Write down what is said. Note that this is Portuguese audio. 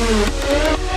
Música